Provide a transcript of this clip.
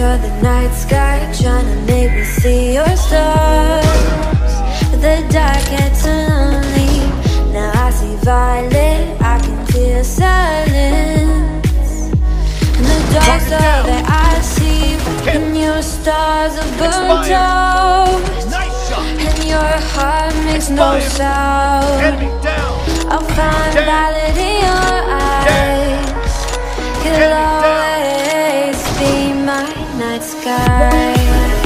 night sky trying to make me see your stars. But the dark gets lonely Now I see violet, I can feel silence. And the dark star that I see And your stars are burnt out. Nice. And your heart makes no sound. I'll find valid in your eyes sky.